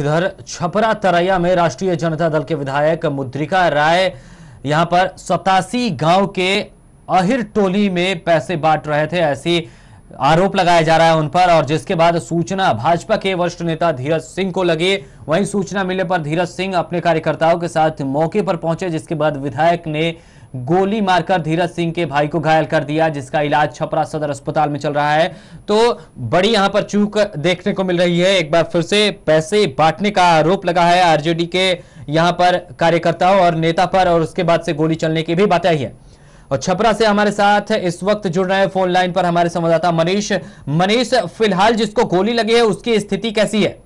इधर छपरा तरैया में राष्ट्रीय जनता दल के विधायक मुद्रिका राय यहाँ पर सतासी गाँव के अहिर टोली में पैसे बांट रहे थे। ऐसी आरोप लगाया जा रहा है उन पर और जिसके बाद सूचना, भाजपा के वरिष्ठ नेता धीरज सिंह को लगी। वहीं सूचना मिलने पर धीरज सिंह अपने कार्यकर्ताओं के साथ मौके पर पहुँचे, जिसके बाद विधायक ने गोली मारकर धीरज सिंह के भाई को घायल कर दिया, जिसका इलाज छपरा सदर अस्पताल में चल रहा है। तो बड़ी यहाँ पर चूक देखने को मिल रही है। एक बार फिर से पैसे बांटने का आरोप लगा है आरजेडी के यहाँ पर कार्यकर्ताओं और नेता पर, और उसके बाद से गोली चलने की भी बात आई है। और छपरा से हमारे साथ इस वक्त जुड़ रहे हैं फ़ोन लाइन पर हमारे संवाददाता मनीष। मनीष, फ़िलहाल जिसको गोली लगी है, उसकी स्थिति कैसी है?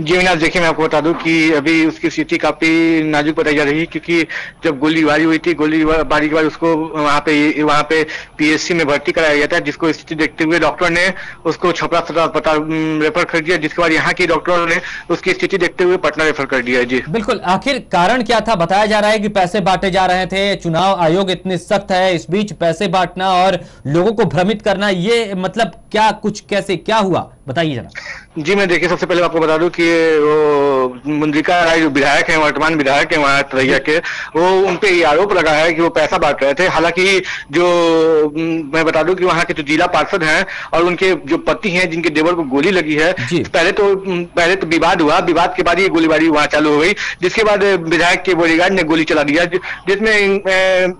जी अविनाश देखिए, मैं आपको बता दूँ कि अभी उसकी स्थिति काफ़ी नाजुक बताई जा रही है, क्योंकि जब गोलीबारी हुई थी, गोलीबारी के बाद उसको वहाँ पे वहाँ पे पीएससी में भर्ती कराया गया था, जिसको स्थिति देखते हुए डॉक्टर ने उसको छपरा सदर अस्पताल रेफर कर दिया, जिसके बाद यहाँ की डॉक्टरों ने उसकी स्थिति देखते हुए पटना रेफर कर दिया जी। बिल्कुल, आखिर कारण क्या था? बताया जा रहा है की पैसे बांटे जा रहे थे, चुनाव आयोग इतने सख्त है, इस बीच पैसे बांटना और लोगों को भ्रमित करना, ये मतलब क्या कुछ कैसे क्या हुआ? बताइए जरा। जी मैं देखिए सबसे पहले आपको बता दूँ कि वो मुंद्रिका राय जो विधायक हैं वर्तमान विधायक हैं वहाँ तरैया के वो उन पे ये आरोप लगा है कि वो पैसा बांट रहे थे। हालाँकि जो मैं बता दूँ कि वहाँ के जो जिला पार्षद हैं और उनके जो पति हैं जिनके देवर को गोली लगी है पहले तो पहले तो विवाद हुआ। विवाद के बाद ये गोलीबारी वहाँ चालू हो गई। जिसके बाद विधायक के बॉडीगार्ड ने गोली चला दिया। जिसमें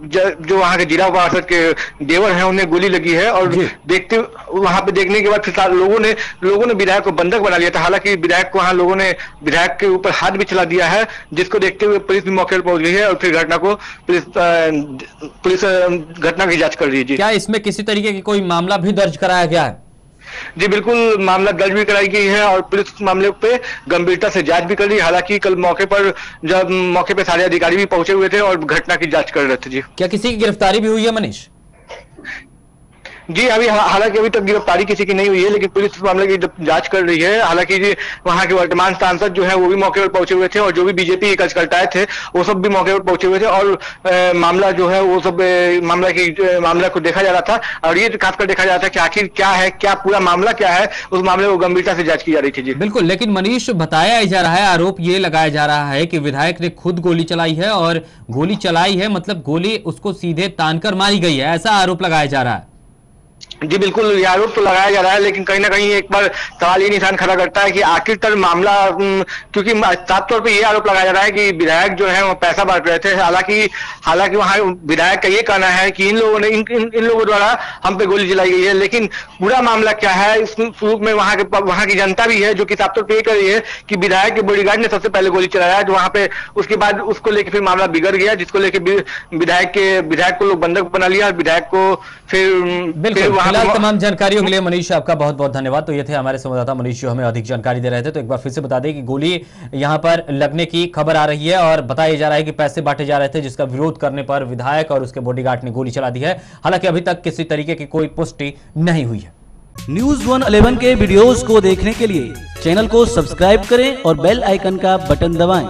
जो वहाँ के जिला पार्षद के देवर है उन्हें गोली लगी है और देखते वहाँ पे देखने के बाद फिर लोगों ने लोगों ने विधायक को बंधक बना लिया था। हालाँकि विधायक को वहाँ लोगों ने विधायक के ऊपर हाथ भी चला दिया है जिसको देखते हुए पुलिस भी मौके पर पहुँच गई है और फिर घटना को पुलिस पुलिस घटना की जाँच कर रही है। क्या इसमें किसी तरीके की कोई मामला भी दर्ज कराया गया है? जी बिल्कुल मामला दर्ज भी कराई गई है और पुलिस मामले पे गंभीरता से जाँच भी कर रही है। हालाँकि कल मौके पर जब मौके पे सारे अधिकारी भी पहुँचे हुए थे और घटना की जाँच कर रहे थे। जी। क्या किसी की गिरफ्तारी भी हुई है मनीष? जी, अभी हालाँकि अभी तक गिरफ्तारी किसी की नहीं हुई है, लेकिन पुलिस इस मामले की जाँच कर रही है, हालाँकि वहाँ के वर्तमान सांसद जो है, वो भी मौके पर पहुँचे हुए थे और जो भी बीजेपी के कार्यकर्ताएँ थे, वो सब भी मौके पर पहुँचे हुए थे और मामला जो है, वो सब मामला की मामला को देखा जा रहा था और ये खासकर देखा जा रहा था कि आखिर क्या है, क्या पूरा मामला क्या है, उस मामले को गंभीरता से जाँच की जा रही थी, जी। बिल्कुल, लेकिन मनीष, बताया जा रहा है, आरोप ये लगाया जा रहा है कि विधायक ने खुद गोली चलाई है और गोली चलाई है मतलब गोली उसको सीधे तानकर मारी गई है, ऐसा आरोप लगाया जा रहा है। जी बिल्कुल ये आरोप तो लगाया जा रहा है लेकिन कहीं ना कहीं एक बार सवाल ये निशान खड़ा करता है कि आखिरकार मामला क्योंकि साफ़ तौर पे ये आरोप लगाया जा रहा है कि विधायक जो है वो पैसा बांट रहे थे। हालाँकि हालाँकि वहाँ विधायक का ये कहना है कि इन लोगों ने इन इन, इन लोगों द्वारा हम पे गोली चलाई गई है लेकिन पूरा मामला क्या है? इस स्वरूप में वहाँ के वहाँ की जनता भी है जो कि साफ़ तौर पर ये कर रही है कि विधायक के बॉडीगार्ड ने सबसे पहले गोली चलाया जो वहाँ पे उसके बाद उसको लेकर फिर मामला बिगड़ गया जिसको लेकर विधायक के विधायक को लोग बंधक बना लिया और विधायक को फिर बिल्कुल। फ़िलहाल तमाम जानकारियों के लिए मनीष आपका बहुत बहुत धन्यवाद। तो ये थे हमारे संवाददाता मनीष जो हमें अधिक जानकारी दे रहे थे। तो एक बार फिर से बता दें कि गोली यहाँ पर लगने की खबर आ रही है और बताया जा रहा है कि पैसे बांटे जा रहे थे जिसका विरोध करने पर विधायक और उसके बॉडीगार्ड ने गोली चला दी है। हालाँकि अभी तक किसी तरीके की कोई पुष्टि नहीं हुई है। न्यूज़ वन अलेवन के वीडियोज़ को देखने के लिए चैनल को सब्सक्राइब करें और बेल आइकन का बटन दबाएँ।